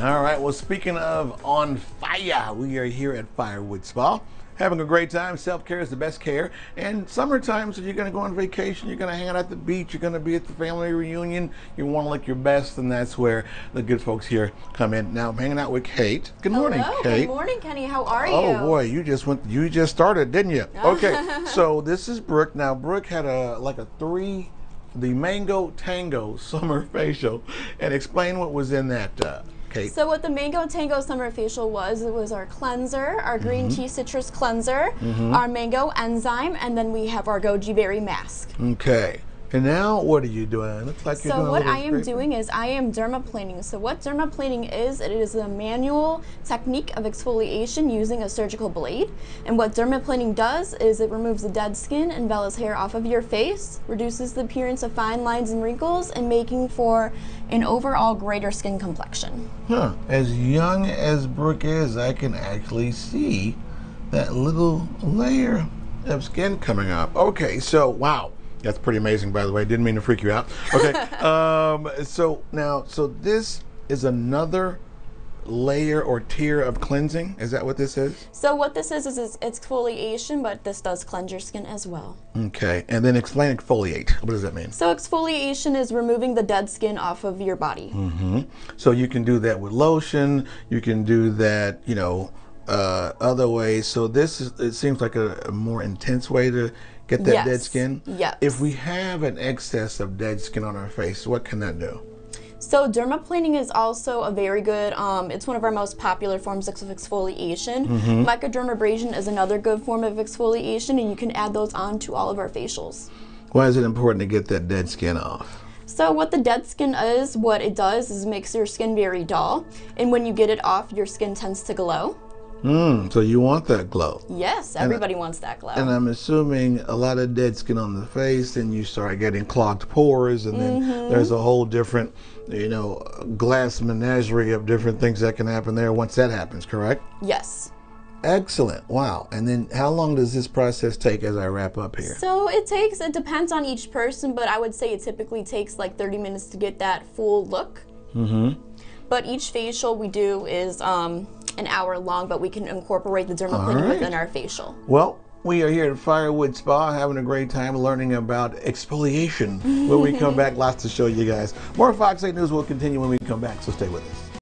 All right. Well, speaking of on fire, we are here at Firewood Spa. Having a great time. Self care is the best care. And summertime, so you're going to go on vacation, you're going to hang out at the beach, you're going to be at the family reunion, you want to look your best, and that's where the good folks here come in. Now, I'm hanging out with Kate. Good morning, Hello, Kate. Good morning, Kenny. How are you? Oh boy, you just went. You just started, didn't you? Okay, so this is Brooke. Now Brooke had a like a three, the Mango Tango summer facial, and explain what was in that, uh, Kate. So what the Mango Tango Summer Facial was, it was our cleanser, our green Mm-hmm. tea citrus cleanser, our mango enzyme, and then we have our goji berry mask. okay, and now what are you doing? Looks like you're So what I am doing is I am dermaplaning. So what dermaplaning is, it is a manual technique of exfoliation using a surgical blade. And what dermaplaning does is it removes the dead skin and vellus hair off of your face, reduces the appearance of fine lines and wrinkles, and making for an overall greater skin complexion. Huh? As young as Brooke is, I can actually see that little layer of skin coming up. Okay, so wow. That's pretty amazing, by the way. Didn't mean to freak you out. Okay. um, so now, so this is another layer or tier of cleansing. Is that what this is? So what this is is it's exfoliation, but this does cleanse your skin as well. Okay. And then explain exfoliate. What does that mean? So exfoliation is removing the dead skin off of your body. Mm-hmm. So you can do that with lotion. You can do that, you know, uh, other ways. So this is, it seems like a, a more intense way to get that dead skin. Yes. If we have an excess of dead skin on our face, what can that do? So dermaplaning is also a very good. Um, it's one of our most popular forms of exfoliation. Microdermabrasion is another good form of exfoliation, and you can add those on to all of our facials. Why is it important to get that dead skin off? So what the dead skin is, what it does is makes your skin very dull, and when you get it off, your skin tends to glow. Hmm. So you want that glow. Yes, everybody wants that glow. And I'm assuming a lot of dead skin on the face, and you start getting clogged pores, and then Mm-hmm. there's a whole different, you know, glass menagerie of different things that can happen there once that happens, correct? yes. Excellent. Wow. And then how long does this process take as I wrap up here? So it takes, it depends on each person, but I would say it typically takes like 30 minutes to get that full look. Mm-hmm. But each facial we do is um, an hour long, but we can incorporate the dermaplaning right. within our facial. Well, we are here at Firewood Spa having a great time learning about exfoliation. when we come back, lots to show you guys. More Fox 8 News will continue when we come back, so stay with us.